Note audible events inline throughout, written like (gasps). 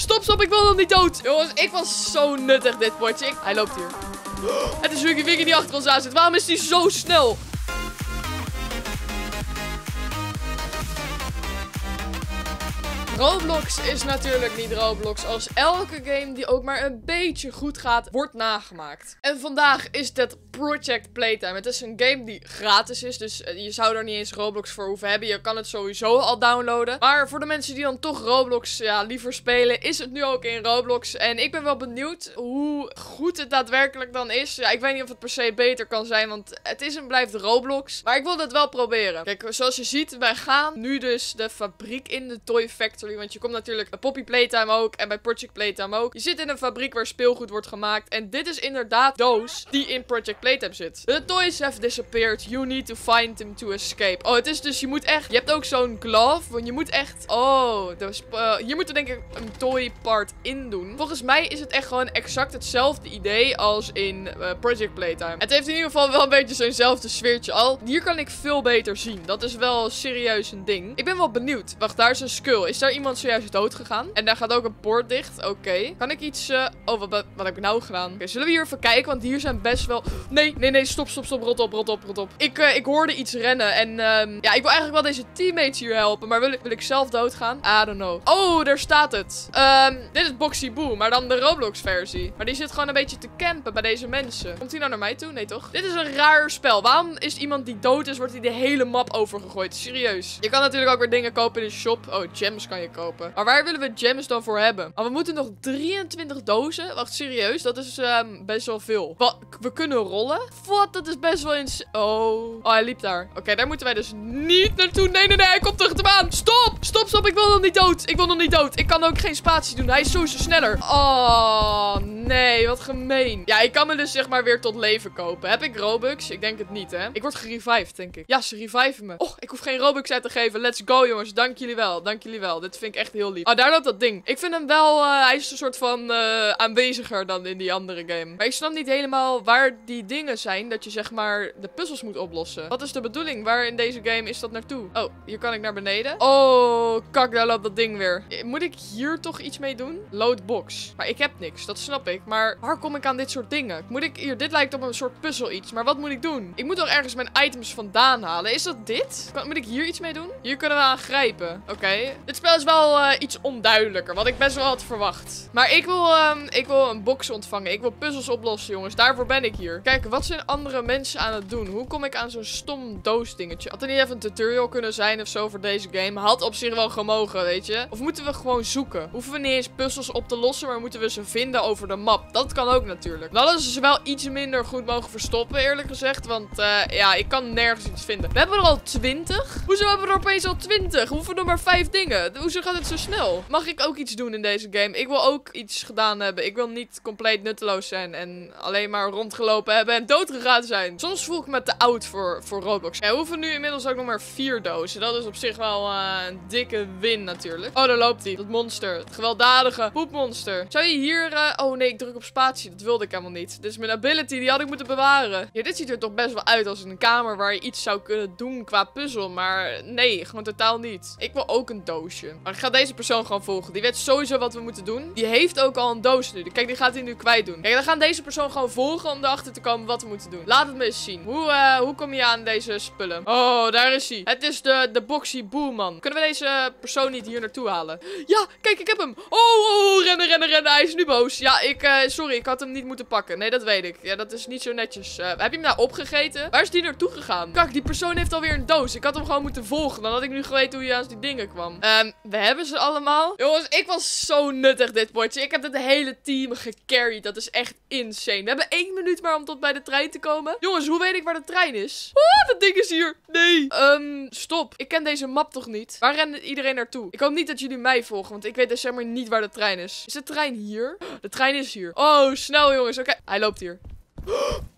Stop, stop, ik wil nog niet dood. Jongens, ik was zo nuttig dit potje. Hij loopt hier. Het is Wiggy Wiggy die achter ons aan zit. Waarom is hij zo snel? Roblox is natuurlijk niet Roblox als elke game die ook maar een beetje goed gaat, wordt nagemaakt. En vandaag is dat Project Playtime. Het is een game die gratis is, dus eh, je zou er niet eens Roblox voor hoeven hebben. Je kan het sowieso al downloaden. Maar voor de mensen die dan toch Roblox ja, liever spelen, is het nu ook in Roblox. En ik ben wel benieuwd hoe goed het daadwerkelijk dan is. Ja, ik weet niet of het per se beter kan zijn, want het is en blijft Roblox. Maar ik wil het wel proberen. Kijk, zoals je ziet, wij gaan nu dus de fabriek in, de Toy Factory. Want je komt natuurlijk bij Poppy Playtime ook en bij Project Playtime ook. Je zit in een fabriek waar speelgoed wordt gemaakt. En dit is inderdaad doos die in Project Playtime zit. The toys have disappeared. You need to find them to escape. Oh, het is dus, je moet echt... Je hebt ook zo'n glove, want je moet echt... Oh, dus, eh, hier moeten denk ik een toy part in doen. Volgens mij is het echt gewoon exact hetzelfde idee als in eh, Project Playtime. Het heeft in ieder geval wel een beetje zo'nzelfde sfeertje al. Hier kan ik veel beter zien. Dat is wel serieus een ding. Ik ben wel benieuwd. Wacht, daar is een skull. Is daar iemand zojuist dood gegaan? En daar gaat ook een poort dicht. Oké. Kan ik iets... eh, Oh, wat, heb ik nou gedaan? Oké, zullen we hier even kijken? Want hier zijn best wel... Nee, nee, nee. Stop, stop, stop. Rot op, rot op, rot op. Ik, eh, ik hoorde iets rennen. En ehm, ja, ik wil eigenlijk wel deze teammates hier helpen. Maar wil ik, wil ik zelf doodgaan? I don't know. Oh, daar staat het. Ehm, dit is Boxy Boo. Maar dan de Roblox versie. Maar die zit gewoon een beetje te campen bij deze mensen. Komt hij nou naar mij toe? Nee, toch? Dit is een raar spel. Waarom is iemand die dood is, wordt hij de hele map overgegooid? Serieus. Je kan natuurlijk ook weer dingen kopen in de shop. Oh, gems kan je kopen. Maar waar willen we gems dan voor hebben? Oh, we moeten nog 23 dozen. Wacht, serieus? Dat is ehm, best wel veel. Wa- we kunnen rollen? Wat? Dat is best wel eens... Oh. Oh, hij liep daar. Oké, daar moeten wij dus niet naartoe. Nee, nee, nee. Hij komt achter me aan. Stop! Stop, stop. Ik wil nog niet dood. Ik wil nog niet dood. Ik kan ook geen spatie doen. Hij is sowieso sneller. Oh, nee. Wat gemeen. Ja, ik kan me dus zeg maar weer tot leven kopen. Heb ik Robux? Ik denk het niet, hè. Ik word gerevived, denk ik. Ja, ze reviven me. Oh, ik hoef geen Robux uit te geven. Let's go, jongens. Dank jullie wel. Dank jullie wel. Dit vind ik echt heel lief. Oh, daar loopt dat ding. Ik vind hem wel... eh, hij is een soort van eh, aanweziger dan in die andere game. Maar ik snap niet helemaal waar die dingen zijn dat je zeg maar de puzzels moet oplossen. Wat is de bedoeling? Waar in deze game is dat naartoe? Oh, hier kan ik naar beneden. Oh, kak, daar loopt dat ding weer. Eh, Moet ik hier toch iets mee doen? Loadbox. Maar ik heb niks, dat snap ik. Maar waar kom ik aan dit soort dingen? Moet ik hier, dit lijkt op een soort puzzel iets. Maar wat moet ik doen? Ik moet toch ergens mijn items vandaan halen. Is dat dit? Kan- moet ik hier iets mee doen? Hier kunnen we aan grijpen. Oké. Dit spel is wel eh, iets onduidelijker, wat ik best wel had verwacht. Maar ik wil, ehm, ik wil een box ontvangen. Ik wil puzzels oplossen, jongens. Daarvoor ben ik hier. Kijk, wat zijn andere mensen aan het doen? Hoe kom ik aan zo'n stom doosdingetje? Had er niet even een tutorial kunnen zijn of zo voor deze game? Had op zich wel gemogen, weet je? Of moeten we gewoon zoeken? Hoeven we niet eens puzzels op te lossen, maar moeten we ze vinden over de map? Dat kan ook natuurlijk. Hadden ze ze wel iets minder goed mogen verstoppen, eerlijk gezegd. Want eh, ja, ik kan nergens iets vinden. We hebben er al 20. Hoezo hebben we er opeens al 20? We hoeven nog maar 5 dingen. Hoezo gaat het zo snel? Mag ik ook iets doen in deze game? Ik wil ook iets gedaan hebben. Ik wil niet compleet nutteloos zijn en alleen maar rondgelopen hebben en doodgegaan zijn. Soms voel ik me te oud voor, voor Roblox. Ja, we hoeven nu inmiddels ook nog maar 4 dozen. Dat is op zich wel eh, een dikke win natuurlijk. Oh, daar loopt hij. Dat monster. Het gewelddadige poepmonster. Zou je hier... eh, Oh nee, ik druk op spatie. Dat wilde ik helemaal niet. Is mijn ability. Die had ik moeten bewaren. Ja, dit ziet er toch best wel uit als een kamer waar je iets zou kunnen doen qua puzzel. Maar nee, gewoon totaal niet. Ik wil ook een doosje. Maar ik ga deze persoon gewoon volgen. Die weet sowieso wat we moeten doen. Die heeft ook al een doos nu. Kijk, die gaat hij nu kwijt doen. Kijk, dan gaan deze persoon gewoon volgen om erachter te komen wat we moeten doen. Laat het me eens zien. Hoe, eh, hoe kom je aan deze spullen? Oh, daar is hij. Het is de, de Boxy Boeman. Kunnen we deze persoon niet hier naartoe halen? Ja, kijk, ik heb hem. Oh, oh, oh, rennen, rennen, rennen. Hij is nu boos. Ja, ik, eh, sorry, ik had hem niet moeten pakken. Nee, dat weet ik. Ja, dat is niet zo netjes. Eh, heb je hem nou opgegeten? Waar is die naartoe gegaan? Kijk, die persoon heeft alweer een doos. Ik had hem gewoon moeten volgen. Dan had ik nu geweten hoe je aan die dingen kwam. Ehm, we hebben ze allemaal. Jongens, ik was zo nuttig dit potje. Ik heb het hele team gecarried. Dat is echt insane. We hebben één minuut maar om tot bij de trein te komen. Jongens, hoe weet ik waar de trein is? Oh, dat ding is hier. Nee. Ehm, stop. Ik ken deze map toch niet? Waar rent iedereen naartoe? Ik hoop niet dat jullie mij volgen, want ik weet dus zeg maar niet waar de trein is. Is de trein hier? De trein is hier. Oh, snel jongens. Oké, hij loopt hier.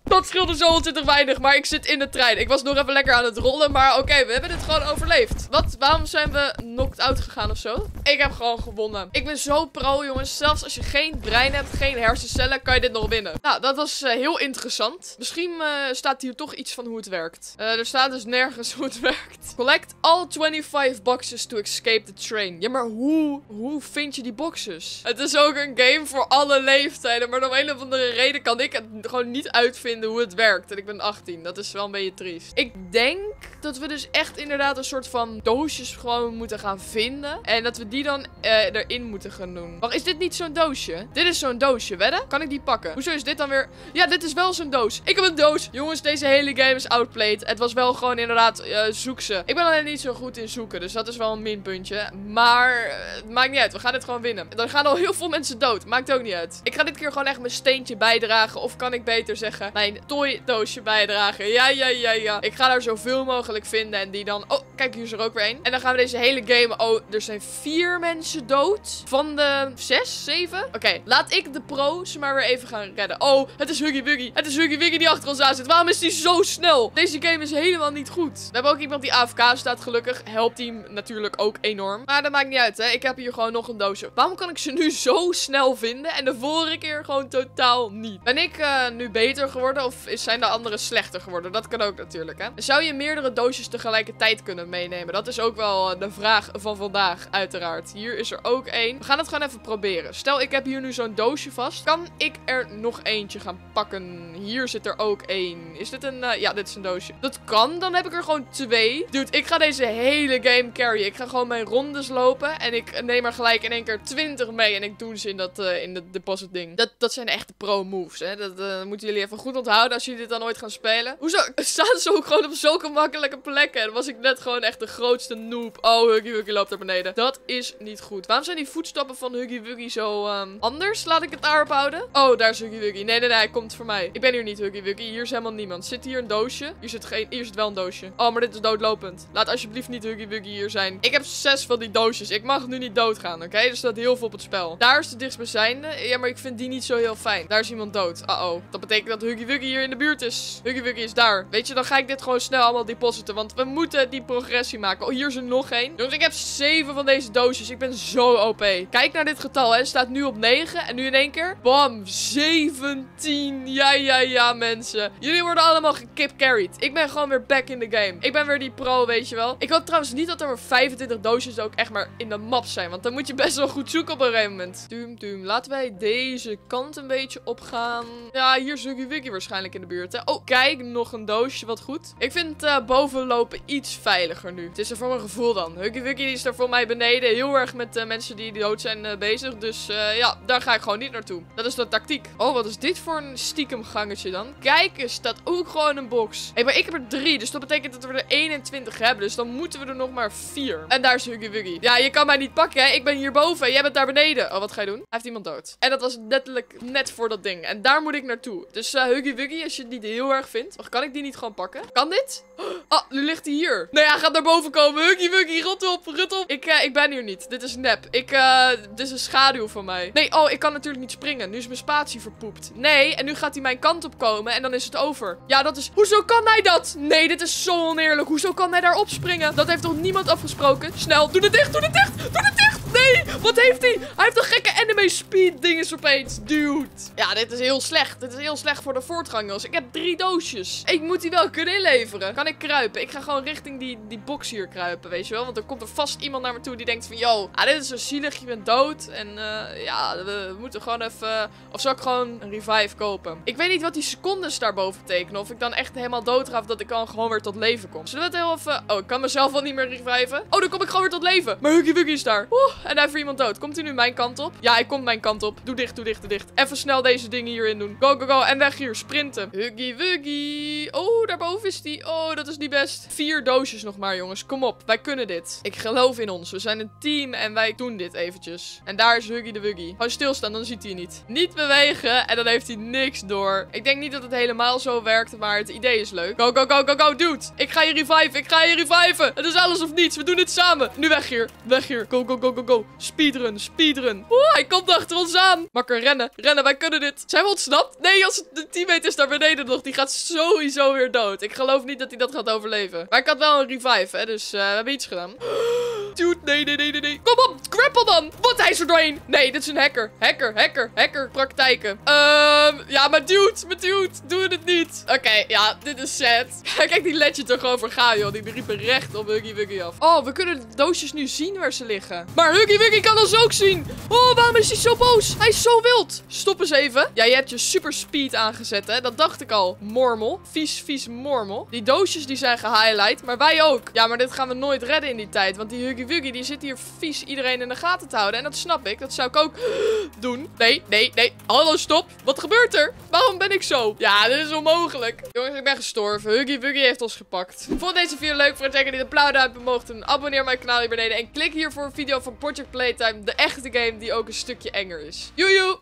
Dat scheelde zo ontzettend weinig, maar ik zit in de trein. Ik was nog even lekker aan het rollen, maar oké, we hebben dit gewoon overleefd. Wat? Waarom zijn we knocked out gegaan of zo? Ik heb gewoon gewonnen. Ik ben zo pro, jongens. Zelfs als je geen brein hebt, geen hersencellen, kan je dit nog winnen. Nou, dat was uh, heel interessant. Misschien uh, staat hier toch iets van hoe het werkt. Uh, er staat dus nergens (laughs) hoe het werkt. Collect all 25 boxes to escape the train. Ja, maar hoe, hoe vind je die boxes? Het is ook een game voor alle leeftijden, maar om een of andere reden kan ik het gewoon niet uitvinden hoe het werkt. En ik ben 18. Dat is wel een beetje triest. Ik denk dat we dus echt inderdaad een soort van doosjes gewoon moeten gaan vinden. En dat we die dan uh, erin moeten gaan doen. Wacht, is dit niet zo'n doosje? Dit is zo'n doosje, wedden? Kan ik die pakken? Hoezo is dit dan weer... Ja, dit is wel zo'n doos. Ik heb een doos. Jongens, deze hele game is outplayed. Het was wel gewoon inderdaad uh, zoek ze. Ik ben alleen niet zo goed in zoeken. Dus dat is wel een minpuntje. Maar uh, het maakt niet uit. We gaan dit gewoon winnen. Er gaan al heel veel mensen dood. Maakt ook niet uit. Ik ga dit keer gewoon echt mijn steentje bijdragen. Of kan ik beter zeggen, mijn doosje bijdragen. Ja, ja, ja, ja. Ik ga daar zoveel mogelijk vinden. En die dan... Oh, kijk, hier is er ook weer één. En dan gaan we deze hele game... Oh, er zijn vier mensen dood. Van de zes, zeven? Oké, laat ik de pro's maar weer even gaan redden. Oh, het is Huggy Wuggy. Het is Huggy Wuggy die achter ons aan zit. Waarom is die zo snel? Deze game is helemaal niet goed. We hebben ook iemand die AFK staat, gelukkig. Helpt team natuurlijk ook enorm. Maar dat maakt niet uit, hè. Ik heb hier gewoon nog een doosje. Waarom kan ik ze nu zo snel vinden en de vorige keer gewoon totaal niet? Ben ik uh, nu beter geworden of zijn de anderen slechter geworden? Dat kan ook natuurlijk, hè. Zou je meerdere doosjes tegelijkertijd kunnen meenemen? Dat is ook wel de vraag van vandaag, uiteraard. Hier is er ook één. We gaan het gewoon even proberen. Stel, ik heb hier nu zo'n doosje vast. Kan ik er nog eentje gaan pakken? Hier zit er ook één. Is dit een... Uh, ja, dit is een doosje. Dat kan. Dan heb ik er gewoon twee. Dude, ik ga deze hele game carry. Ik ga gewoon mijn rondes lopen. En ik neem er gelijk in één keer 20 mee. En ik doe ze in dat uh, in de deposit ding. Dat, dat zijn echte pro moves. Hè? Dat moeten jullie even goed onthouden als jullie dit dan ooit gaan spelen. Hoezo (laughs) staan ze ook gewoon op zulke makkelijke plekken? En was ik net gewoon echt de grootste noob. Oh, Huggy Wuggy loopt naar beneden. Dat is niet goed. Waarom zijn die voetstappen van Huggy Wuggy zo um, anders? Laat ik het daarop houden. Oh, daar is Huggy Wuggy. Nee, nee, nee. Hij komt voor mij. Ik ben hier niet Huggy Wuggy. Hier is helemaal niemand. Zit hier een doosje? Hier zit, geen, hier wel een doosje. Oh, maar dit is doodlopend. Laat alsjeblieft niet Huggy Wuggy hier zijn. Ik heb zes van die doosjes. Ik mag nu niet doodgaan, oké? Okay? Er staat heel veel op het spel. Daar is de dichtstbijzijnde. Ja, maar ik vind die niet zo heel fijn. Daar is iemand dood. Uh-oh. Dat betekent dat Huggy Wuggy hier in de buurt is. Huggy Wuggy is daar. Weet je, dan ga ik dit gewoon snel allemaal depositen. Want we moeten die progressie maken. Oh, hier is er nog één. Jongens, ik heb zeven van deze doosjes. Ik ben zo OP. Kijk naar dit getal, hè. Staat nu op 9. En nu in één keer. Bam. 17. Ja, ja, ja, mensen. Jullie worden allemaal gekip carried. Ik ben gewoon weer back in the game. Ik ben weer die pro, weet je wel. Ik hoop trouwens niet dat er maar 25 doosjes ook echt maar in de map zijn. Want dan moet je best wel goed zoeken op een gegeven moment. Duum, duum. Laten wij deze kant een beetje opgaan. Ja, hier is Huggy Wuggy waarschijnlijk in de buurt, hè. Oh, kijk. Nog een doosje. Wat goed. Ik vind uh, bovenlopen iets veiliger nu. Het is er voor mijn gevoel dan. Huggy Wuggy is er voor mij beneden heel erg met uh, mensen die dood zijn uh, bezig. Dus ja, daar ga ik gewoon niet naartoe. Dat is de tactiek. Oh, wat is dit voor een stiekem gangetje dan? Kijk eens, staat ook gewoon een box. Hey, maar ik heb er drie. Dus dat betekent dat we er 21 hebben. Dus dan moeten we er nog maar vier. En daar is Huggy Wuggy. Ja, je kan mij niet pakken, hè. Ik ben hierboven. Jij bent daar beneden. Oh, wat ga je doen? Hij heeft iemand dood. En dat was letterlijk net voor dat ding. En daar moet ik naartoe. Dus uh, Huggy Wuggy, als je het niet heel erg vindt. Wacht, kan ik die niet gewoon pakken? Kan dit? Oh, nu ligt hij hier. Nee, hij gaat naar boven komen. Huggy Wuggy, rot op, rot op. Ik, uh, ik ben hier niet. Dit is nep. Ik, uh, dit is een schaduw van mij. Nee, oh, ik kan natuurlijk niet springen. Nu is mijn spatie verpoept. Nee, en nu gaat hij mijn kant op komen en dan is het over. Ja, dat is... Hoezo kan hij dat? Nee, dit is zo oneerlijk. Hoezo kan hij daar opspringen? Dat heeft toch niemand afgesproken? Snel, doe het dicht, doe het dicht, doe het dicht. Nee, wat heeft hij? Hij heeft een gekke anime speed dinges opeens. Dude. Ja, dit is heel slecht. Dit is heel slecht voor de voortgangers. Ik heb drie doosjes. Ik moet die wel kunnen inleveren. Kan ik kruipen? Ik ga gewoon richting die, die box hier kruipen, weet je wel? Want er komt er vast iemand naar me toe die denkt van... Yo, ah, dit is zo zielig. Je bent dood. En uh, ja, we moeten gewoon even... Of zal ik gewoon een revive kopen? Ik weet niet wat die secondes daarboven betekenen. Of ik dan echt helemaal dood ga of dat ik dan gewoon weer tot leven kom. Zullen we het heel even... Oh, ik kan mezelf wel niet meer reviven. Oh, dan kom ik gewoon weer tot leven. Maar Huggy Wuggy is daar. Oeh, en heeft iemand dood. Komt hij nu mijn kant op? Ja, hij komt mijn kant op. Doe dicht, doe dicht, doe dicht. Even snel deze dingen hierin doen. Go, go, go. En weg hier. Sprinten. Huggy Wuggy. Oh, daarboven is die. Oh, dat is niet best. Vier doosjes nog maar, jongens. Kom op. Wij kunnen dit. Ik geloof in ons. We zijn een team en wij doen dit eventjes. En daar is Huggy de Wuggy. Gewoon stilstaan, dan ziet hij je niet. Niet bewegen en dan heeft hij niks door. Ik denk niet dat het helemaal zo werkt, maar het idee is leuk. Go, go, go, go, go, dude. Ik ga je reviven. Ik ga je reviven. Het is alles of niets. We doen het samen. Nu weg hier. Weg hier. Go, go, go, go, go. Speedrun, speedrun. Oeh, hij komt achter ons aan. Makker, rennen. Rennen, wij kunnen dit. Zijn we ontsnapt? Nee, als de teammate is daar beneden nog. Die gaat sowieso weer dood. Ik geloof niet dat hij dat gaat overleven. Maar ik had wel een revive, hè. Dus uh, we hebben iets gedaan. (gasps) Dude, nee, nee, nee, nee, nee. Kom op, grapple dan. Wat, hij is er doorheen. Nee, dit is een hacker. Hacker, hacker, hacker praktijken. Ehm, ja, maar dude, maar dude, doe het niet. Oké, ja, dit is sad. (laughs) Kijk die er gewoon voor gaan, joh. Die riepen recht op Huggy Wuggy af. Oh, we kunnen de doosjes nu zien waar ze liggen. Maar Huggy Wuggy kan ons ook zien. Oh, waarom is hij zo boos? Hij is zo wild. Stop eens even. Ja, je hebt je super speed aangezet, hè. Dat dacht ik al. Mormel. Vies, vies mormel. Die doosjes die zijn gehighlight, maar wij ook. Ja, maar dit gaan we nooit redden in die tijd. Want die Huggy Wuggy, die zit hier vies iedereen in de gaten te houden. En dat snap ik. Dat zou ik ook (gasps) doen. Nee, nee, nee. Hallo, stop. Wat gebeurt er? Waarom ben ik zo? Ja, dit is onmogelijk. Jongens, ik ben gestorven. Huggy Wuggy heeft ons gepakt. Vond deze video leuk? Vergeet zeker niet een blauw duimpje omhoog doen. Abonneer mijn kanaal hier beneden. En klik hier voor een video van Project Playtime. De echte game die ook een stukje enger is. Joejoe!